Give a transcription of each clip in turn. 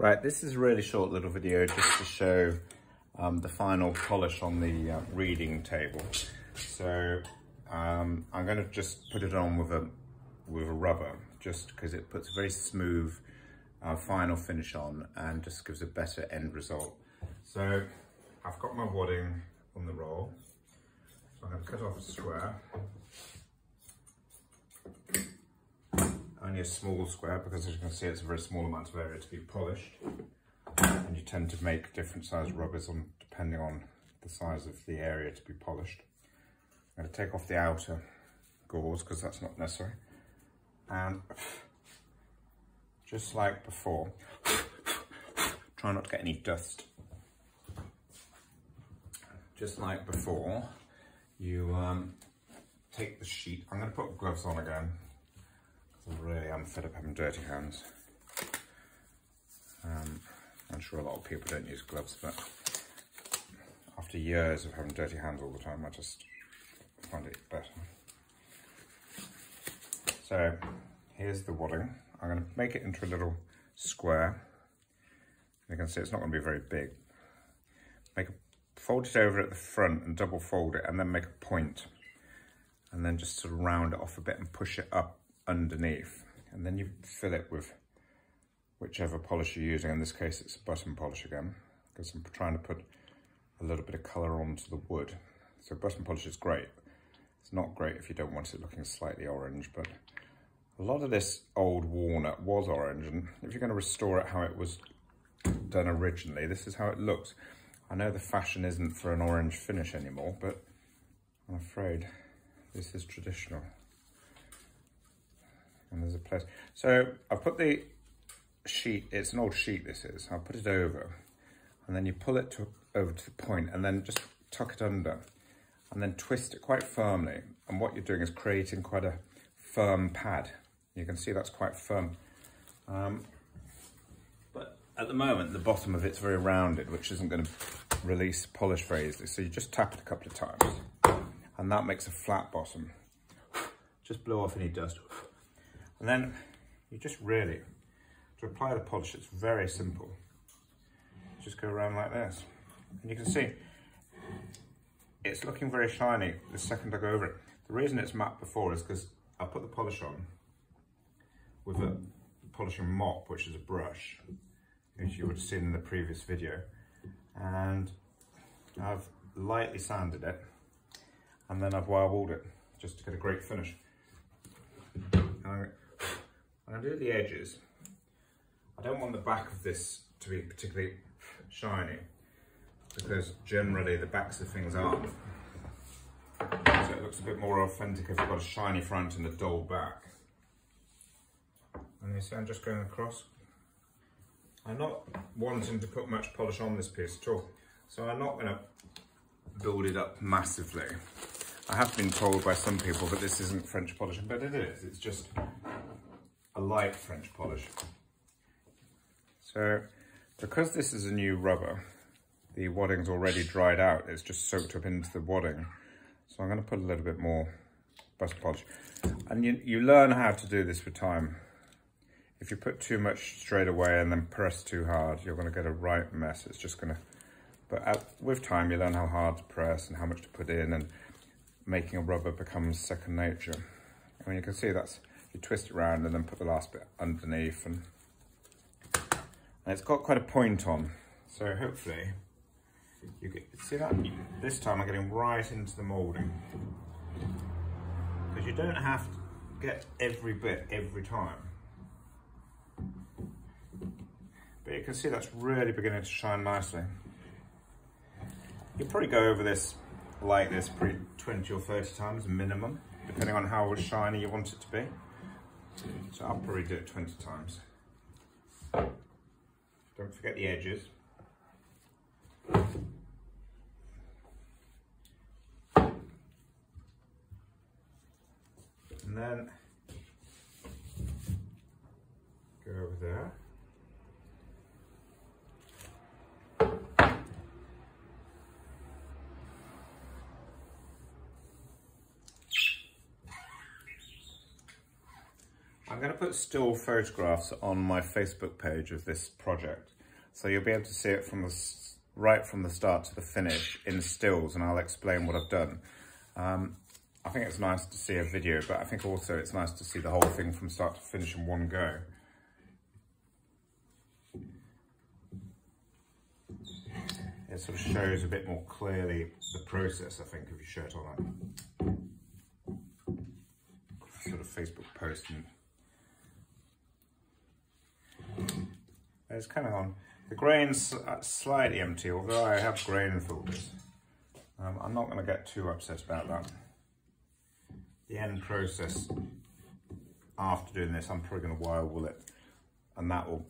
Right, this is a really short little video just to show um, the final polish on the uh, reading table. So um, I'm going to just put it on with a with a rubber just because it puts a very smooth uh, final finish on and just gives a better end result. So I've got my wadding on the roll. So I'm going to cut off a square. Only a small square because as you can see it's a very small amount of area to be polished. And you tend to make different size rubbers on depending on the size of the area to be polished. I'm going to take off the outer gauze because that's not necessary. And just like before try not to get any dust. Just like before you um, take the sheet. I'm going to put gloves on again really am fed up having dirty hands. Um, I'm sure a lot of people don't use gloves, but after years of having dirty hands all the time, I just find it better. So here's the wadding. I'm going to make it into a little square. You can see it's not going to be very big. Make a, fold it over at the front and double fold it and then make a point and then just sort of round it off a bit and push it up underneath and then you fill it with whichever polish you're using. In this case, it's button polish again because I'm trying to put a little bit of colour onto the wood. So button polish is great. It's not great if you don't want it looking slightly orange, but a lot of this old walnut was orange and if you're going to restore it how it was done originally, this is how it looks. I know the fashion isn't for an orange finish anymore, but I'm afraid this is traditional and there's a place. So I've put the sheet, it's an old sheet this is, I'll put it over and then you pull it to, over to the point and then just tuck it under and then twist it quite firmly. And what you're doing is creating quite a firm pad. You can see that's quite firm. Um, but at the moment, the bottom of it's very rounded, which isn't going to release polish very easily. So you just tap it a couple of times and that makes a flat bottom. Just blow off any dust. And then you just really, to apply the polish, it's very simple. Just go around like this. And you can see, it's looking very shiny the second I go over it. The reason it's matte before is because I put the polish on with a polishing mop, which is a brush, which you would have seen in the previous video. And I've lightly sanded it and then I've wire-wooled it just to get a great finish. When I do the edges, I don't want the back of this to be particularly shiny because generally the backs of things aren't. So it looks a bit more authentic if you've got a shiny front and a dull back. And you see I'm just going across. I'm not wanting to put much polish on this piece at all. So I'm not going to build it up massively. I have been told by some people that this isn't French polishing, but it is. It's just a light French polish. So because this is a new rubber, the wadding's already dried out. It's just soaked up into the wadding. So I'm going to put a little bit more button polish. And you, you learn how to do this with time. If you put too much straight away and then press too hard, you're going to get a right mess. It's just going to, but at, with time, you learn how hard to press and how much to put in and making a rubber becomes second nature. I mean, you can see that's you twist it around and then put the last bit underneath and, and it's got quite a point on. So hopefully you get see that? This time I'm getting right into the moulding. Because you don't have to get every bit every time. But you can see that's really beginning to shine nicely. You'll probably go over this like this probably 20 or 30 times minimum depending on how shiny you want it to be so I'll probably do it 20 times. Don't forget the edges. And then go over there. I'm going to put still photographs on my Facebook page of this project. So you'll be able to see it from the right from the start to the finish in stills and I'll explain what I've done. Um, I think it's nice to see a video, but I think also it's nice to see the whole thing from start to finish in one go. It sort of shows a bit more clearly the process, I think, if you show it on a sort of Facebook post. And it's kind of on. The grain's slightly empty, although I have grain filters. Um, I'm not going to get too upset about that. The end process after doing this, I'm probably going to wire wool it, and that will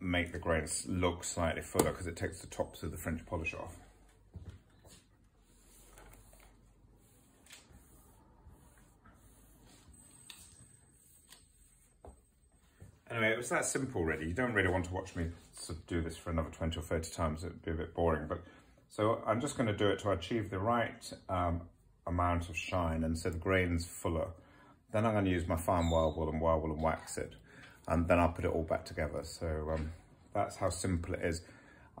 make the grains look slightly fuller because it takes the tops of the French polish off. Anyway, it was that simple really. You don't really want to watch me do this for another 20 or 30 times. It'd be a bit boring. But So I'm just going to do it to achieve the right um, amount of shine and so the grain's fuller. Then I'm going to use my fine wire wool and wire wool and wax it and then I'll put it all back together. So um, that's how simple it is.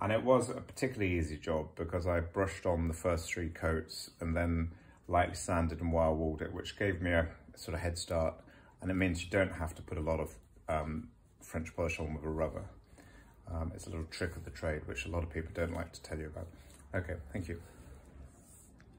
And it was a particularly easy job because I brushed on the first three coats and then lightly sanded and wire wooled it, which gave me a sort of head start. And it means you don't have to put a lot of um, French polish on with a rubber. Um, it's a little trick of the trade, which a lot of people don't like to tell you about. Okay, thank you.